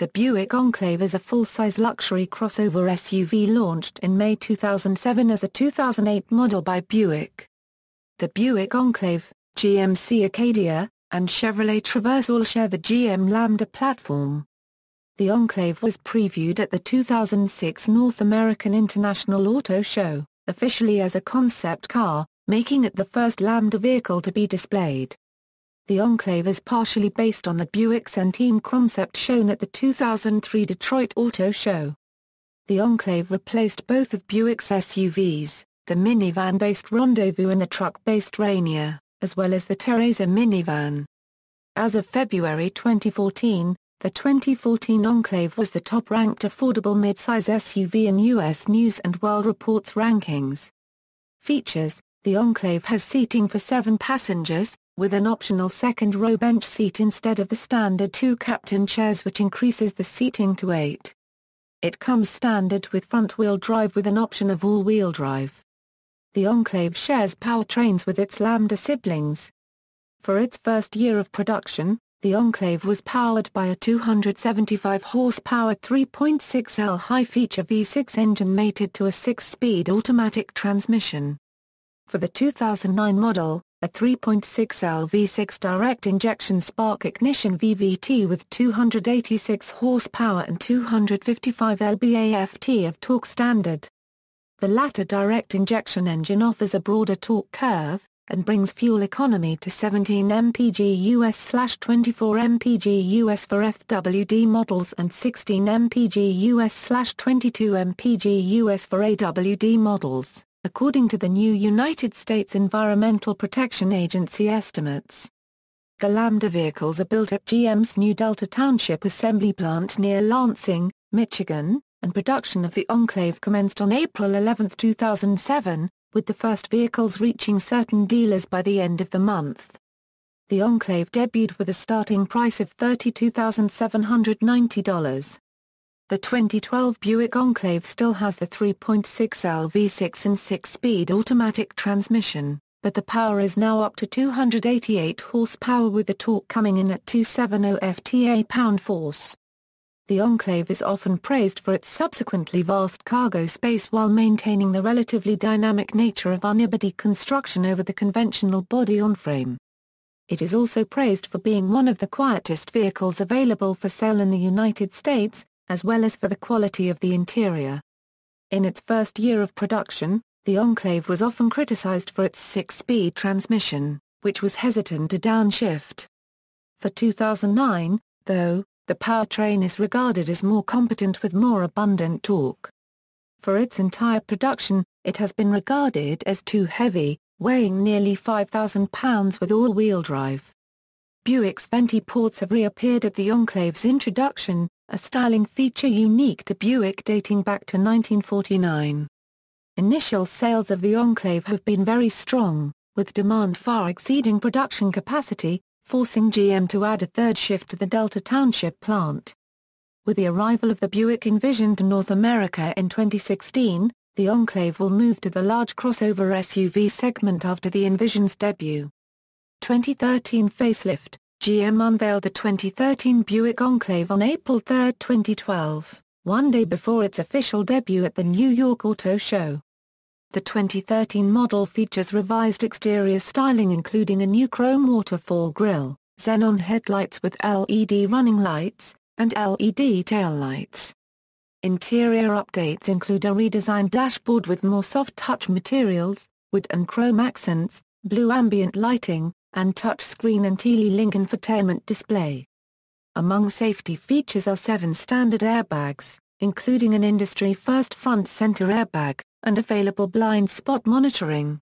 The Buick Enclave is a full-size luxury crossover SUV launched in May 2007 as a 2008 model by Buick. The Buick Enclave, GMC Acadia, and Chevrolet Traverse all share the GM Lambda platform. The Enclave was previewed at the 2006 North American International Auto Show, officially as a concept car, making it the first Lambda vehicle to be displayed. The Enclave is partially based on the Buick Centieme concept shown at the 2003 Detroit Auto Show. The Enclave replaced both of Buick's SUVs, the minivan-based Rendezvous and the truck-based Rainier, as well as the Terraza minivan. As of February 2014, the 2014 Enclave was the top-ranked affordable midsize SUV in U.S. News & World Report's rankings. Features The Enclave has seating for seven passengers, with an optional second-row bench seat instead of the standard two captain chairs which increases the seating to eight. It comes standard with front-wheel drive with an option of all-wheel drive. The Enclave shares powertrains with its Lambda siblings. For its first year of production, the Enclave was powered by a 275 horsepower 3.6L high-feature V6 engine mated to a six-speed automatic transmission. For the 2009 model, a 3.6L V6 direct injection spark ignition VVT with 286 horsepower and 255 lb-ft of torque standard. The latter direct injection engine offers a broader torque curve, and brings fuel economy to 17 mpg US/24 mpg US for FWD models and 16 mpg US/22 mpg US for AWD models according to the new United States Environmental Protection Agency estimates. The Lambda vehicles are built at GM's new Delta Township assembly plant near Lansing, Michigan, and production of the Enclave commenced on April 11, 2007, with the first vehicles reaching certain dealers by the end of the month. The Enclave debuted with a starting price of $32,790. The 2012 Buick Enclave still has the 3.6L V6 and 6-speed automatic transmission, but the power is now up to 288 horsepower with the torque coming in at 270 FTA pound-force. The Enclave is often praised for its subsequently vast cargo space while maintaining the relatively dynamic nature of unibody construction over the conventional body-on-frame. It is also praised for being one of the quietest vehicles available for sale in the United States, as well as for the quality of the interior. In its first year of production, the Enclave was often criticized for its six-speed transmission, which was hesitant to downshift. For 2009, though, the powertrain is regarded as more competent with more abundant torque. For its entire production, it has been regarded as too heavy, weighing nearly 5,000 pounds with all-wheel drive. Buick's venti ports have reappeared at the Enclave's introduction, a styling feature unique to Buick dating back to 1949. Initial sales of the Enclave have been very strong, with demand far exceeding production capacity, forcing GM to add a third shift to the Delta Township plant. With the arrival of the Buick Envision to North America in 2016, the Enclave will move to the large crossover SUV segment after the Envision's debut. 2013 facelift GM unveiled the 2013 Buick Enclave on April 3, 2012, one day before its official debut at the New York Auto Show. The 2013 model features revised exterior styling including a new chrome waterfall grille, xenon headlights with LED running lights, and LED taillights. Interior updates include a redesigned dashboard with more soft-touch materials, wood and chrome accents, blue ambient lighting, and touchscreen IntelliLink infotainment display. Among safety features are seven standard airbags, including an industry-first front center airbag, and available blind spot monitoring.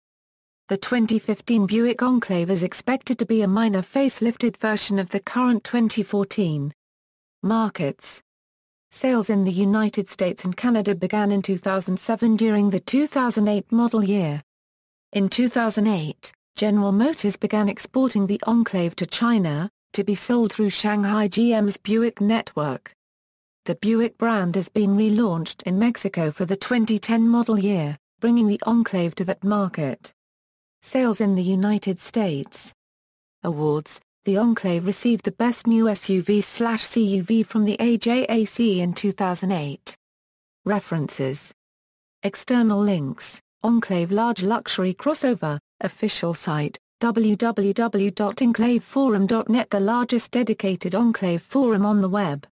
The 2015 Buick Enclave is expected to be a minor facelifted version of the current 2014. Markets Sales in the United States and Canada began in 2007 during the 2008 model year. In 2008, General Motors began exporting the Enclave to China, to be sold through Shanghai GM's Buick network. The Buick brand has been relaunched in Mexico for the 2010 model year, bringing the Enclave to that market. Sales in the United States Awards The Enclave received the Best New SUV-CUV from the AJAC in 2008. References External links Enclave Large Luxury Crossover, official site, www.enclaveforum.net The largest dedicated Enclave forum on the web.